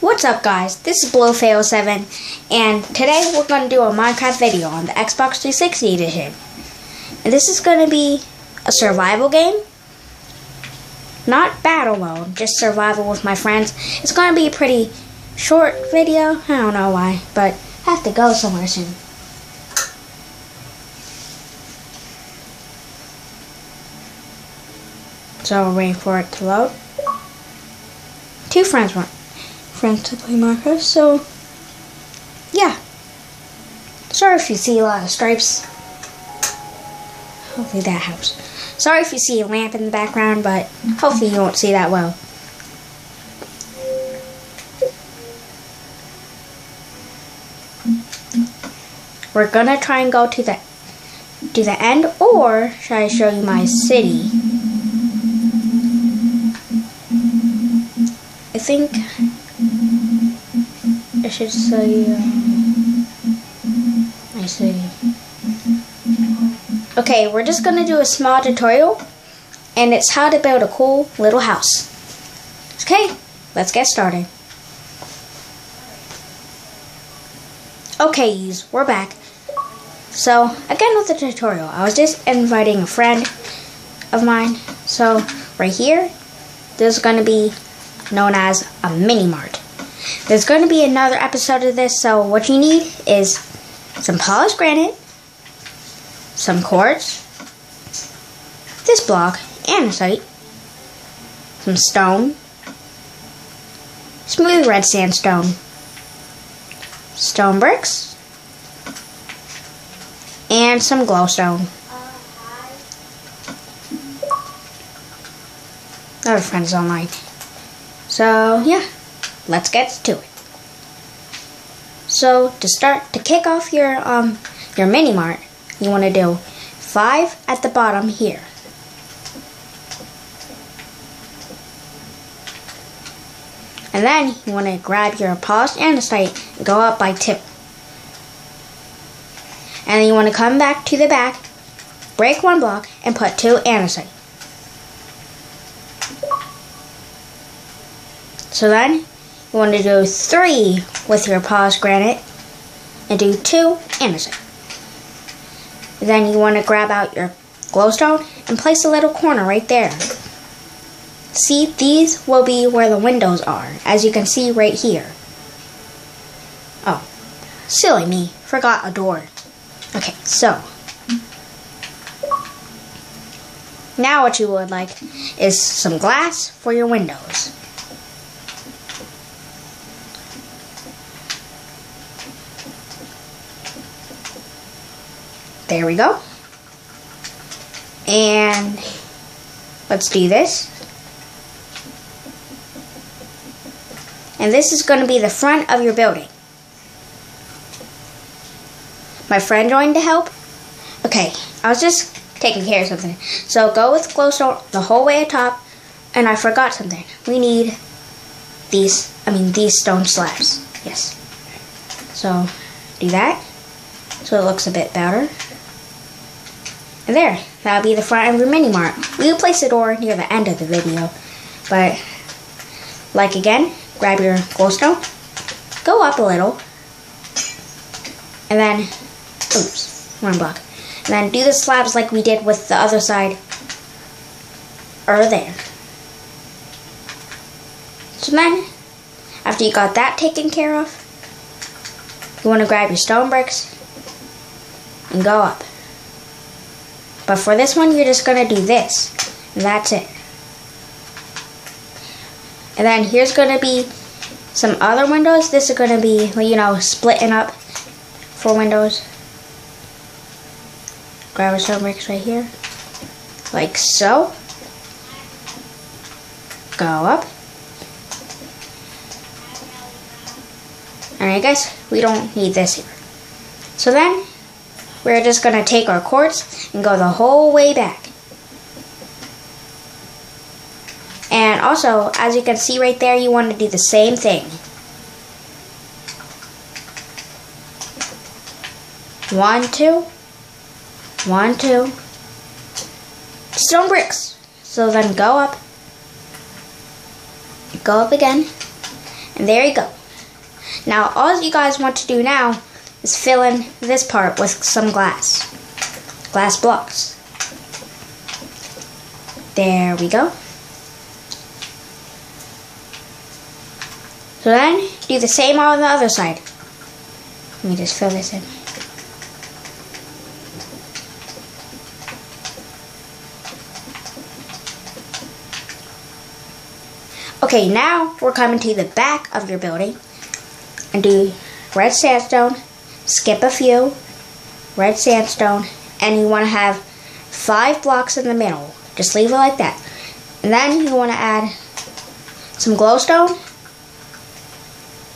What's up guys, this is BlowFail7 and today we're going to do a Minecraft video on the Xbox 360 edition. And this is going to be a survival game. Not battle mode, just survival with my friends. It's going to be a pretty short video, I don't know why, but I have to go somewhere soon. So we're waiting for it to load. Two friends want friends to play Minecraft, so yeah. Sorry if you see a lot of stripes. Hopefully that helps. Sorry if you see a lamp in the background, but hopefully you won't see that well. We're gonna try and go to the to the end, or should I show you my city? I think I should say um, I see. Okay, we're just gonna do a small tutorial and it's how to build a cool little house. Okay, let's get started. Okay, we're back. So, again with the tutorial, I was just inviting a friend of mine. So, right here, this is going to be known as a mini mart. There's going to be another episode of this, so what you need is some polished granite, some quartz, this block, andesite, some stone, smooth red sandstone, stone bricks, and some glowstone. Our friends online. So, yeah, let's get to it. So, to start, to kick off your, um, your mini mart, you want to do five at the bottom here. And then you want to grab your polished andesite and go up by two. And then you want to come back to the back, break one block, and put two andesite. So then you want to do three with your polished granite and do two andesite. Then you want to grab out your glowstone and place a little corner right there. See, these will be where the windows are, as you can see right here. Oh, silly me, forgot a door. Okay, so. Now what you would like is some glass for your windows. There we go. And let's do this. And this is going to be the front of your building. My friend joined to help. Okay, I was just taking care of something. So go with glowstone the whole way atop. And I forgot something. We need these, I mean these stone slabs. Yes. So do that. So it looks a bit better. And there, that'll be the front of your mini mart. We will place the door near the end of the video. But, like again, grab your glowstone, go up a little, and then, oops, one block. And then do the slabs like we did with the other side, or there. So then, after you got that taken care of, you want to grab your stone bricks and go up. But for this one, you're just going to do this. And that's it. And then here's going to be some other windows. This is going to be, you know, splitting up for windows. Grab a stone bricks right here. Like so. Go up. Alright guys, we don't need this here. So then, we're just going to take our quartz and go the whole way back. And also, as you can see right there, you want to do the same thing. One, two. One, two. Stone bricks. So then go up. Go up again. And there you go. Now, all you guys want to do now is fill in this part with some glass. Glass blocks. There we go. So then, do the same on the other side. Let me just fill this in. Okay, now we're coming to the back of your building and do red sandstone, skip a few, red sandstone, and you want to have five blocks in the middle. Just leave it like that. And then you want to add some glowstone.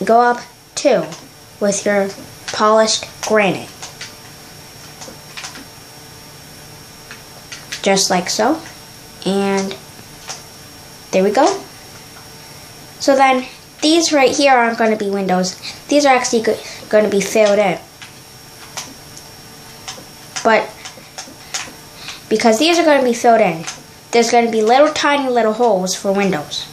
Go up two with your polished granite. Just like so. And there we go. So then these right here aren't going to be windows. These are actually going to be filled in. But because these are going to be filled in, there's going to be little tiny little holes for windows.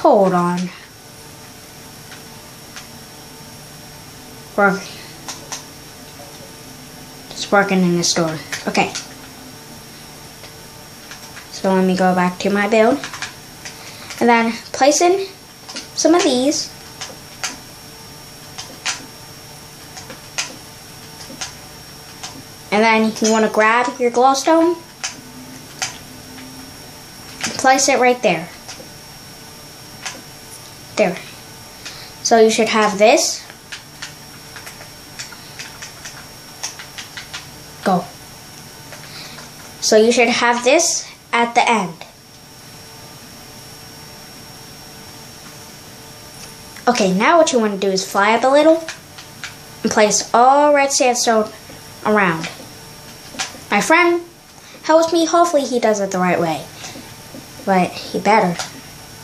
Hold on. Work. Just working in the store. Okay. So let me go back to my build. And then place in some of these. And then you want to grab your glowstone. Place it right there. There. So you should have this. Go. So you should have this at the end. Okay, now what you want to do is fly up a little and place all red sandstone around. My friend helps me, hopefully he does it the right way. But he better,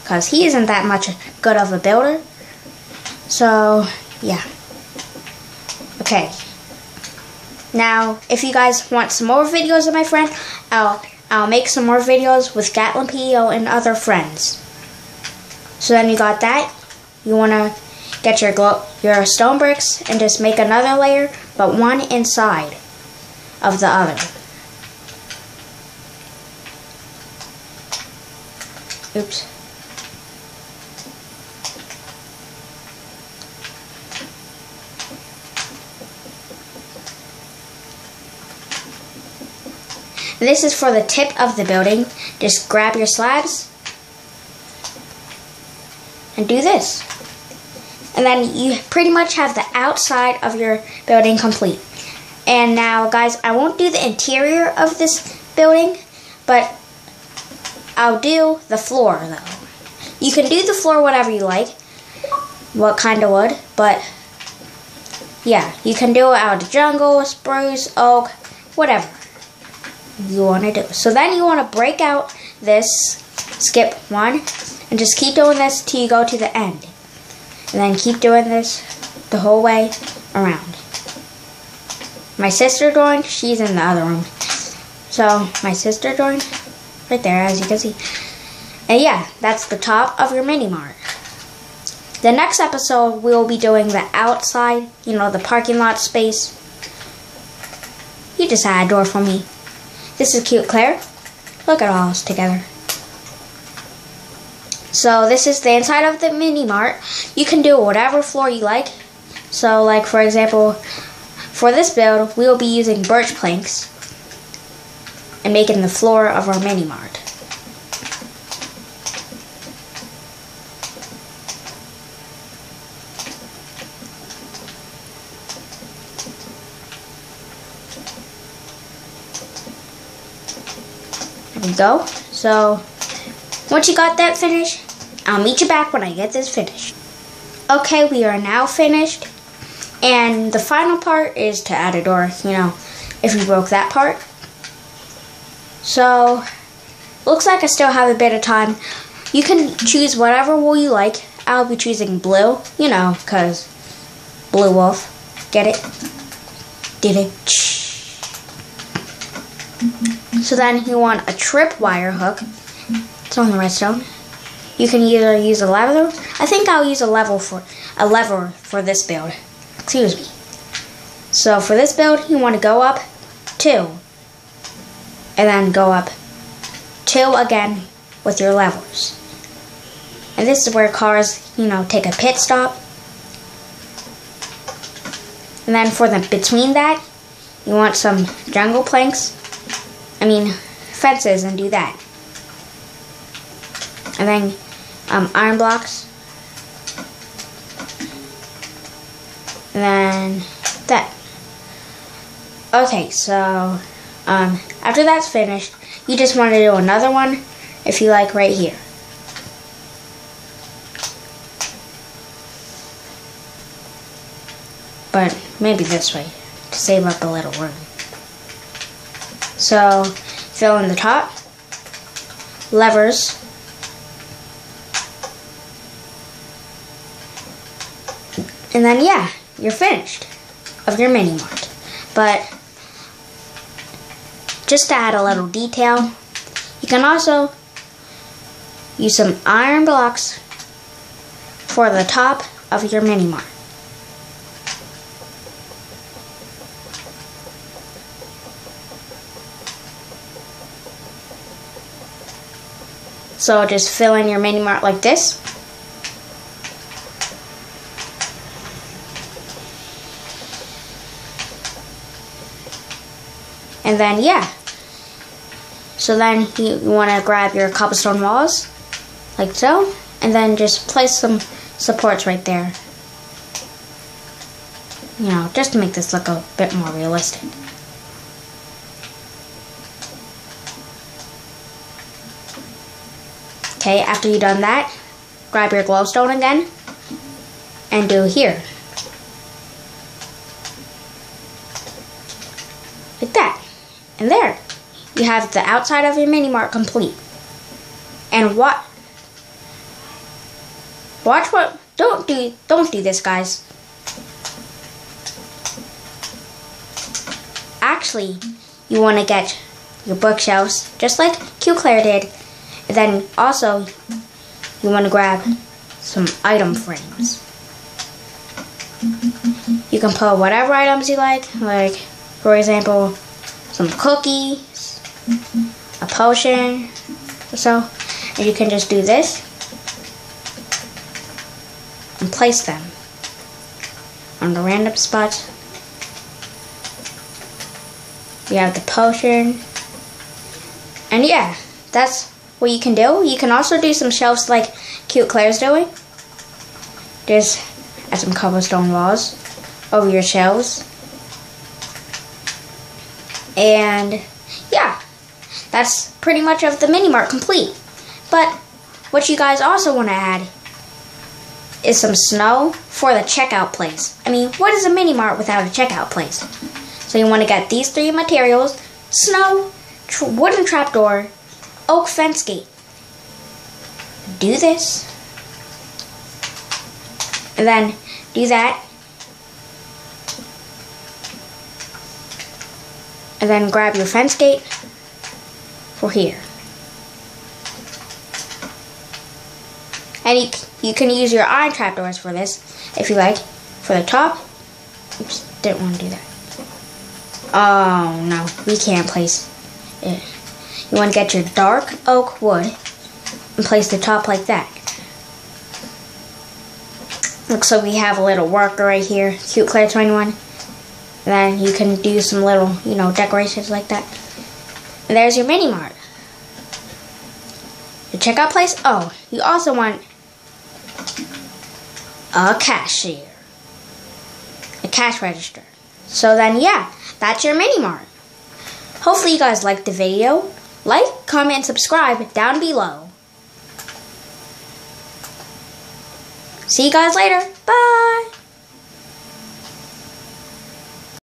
because he isn't that much good of a builder. So, yeah. Okay. Now, if you guys want some more videos of my friend, I'll I'll make some more videos with Gatlin PEO and other friends. So then you got that. You want to get your your stone bricks and just make another layer, but one inside of the other. Oops. This is for the tip of the building. Just grab your slabs and do this. And then you pretty much have the outside of your building complete. And now, guys, I won't do the interior of this building, but I'll do the floor, though. You can do the floor whatever you like, what kind of wood, but yeah, you can do it out of jungle, spruce, oak, whatever you want to do. So then you want to break out this, skip one, and just keep doing this till you go to the end. And then keep doing this the whole way around. My sister joined, she's in the other room. So my sister joined right there as you can see. And yeah, that's the top of your mini mart. The next episode we'll be doing the outside, you know, the parking lot space. You just had a door for me. This is cute Claire. Look at all us together. So this is the inside of the mini mart. You can do whatever floor you like. So like for example, for this build, we will be using birch planks and making the floor of our mini mart. We go. So, once you got that finished, I'll meet you back when I get this finished. Okay, we are now finished. And the final part is to add a door, you know, if you broke that part. So, looks like I still have a bit of time. You can choose whatever wool you like. I'll be choosing blue, you know, because blue wolf. Get it? Did it? So then you want a trip wire hook It's on the redstone. You can either use a lever. I think I'll use a level for a lever for this build. Excuse me. So for this build, you want to go up two, and then go up two again with your levers. And this is where cars, you know, take a pit stop. And then for the between that, you want some jungle planks. I mean, fences and do that. And then um, iron blocks. And then that. Okay, so um, after that's finished, you just want to do another one if you like right here. But maybe this way to save up a little room. So fill in the top, levers, and then yeah, you're finished of your mini mart. But just to add a little detail, you can also use some iron blocks for the top of your mini mart. So just fill in your mini mart like this. And then, yeah. So then you, you want to grab your cobblestone walls, like so, and then just place some supports right there. You know, just to make this look a bit more realistic. Okay, after you've done that, grab your glowstone again and do here. Like that. And there, you have the outside of your mini mart complete. And what? Watch what? Don't do don't do this, guys. Actually, you want to get your bookshelves just like Cute Claire did then also, you want to grab some item frames. You can put whatever items you like, like, for example, some cookies, a potion, or so. And you can just do this and place them on the random spot. You have the potion. And yeah, that's what you can do. You can also do some shelves like Cute Claire's doing. Just add some cobblestone walls over your shelves. And yeah, that's pretty much of the mini mart complete. But what you guys also want to add is some snow for the checkout place. I mean, what is a mini mart without a checkout place? So you want to get these three materials, snow, tr wooden trapdoor, Oh, oak fence gate. Do this. And then do that. And then grab your fence gate for here. And you, you can use your iron trapdoors for this, if you like. For the top. Oops, didn't want to do that. Oh, no. We can't place it. You want to get your dark oak wood and place the top like that. Looks like we have a little worker right here, Cute Claire 21. And then you can do some little, you know, decorations like that. And there's your mini mart. The checkout place, oh, you also want a cashier. A cash register. So then, yeah, that's your mini mart. Hopefully you guys liked the video. Like, comment, subscribe down below. See you guys later. Bye.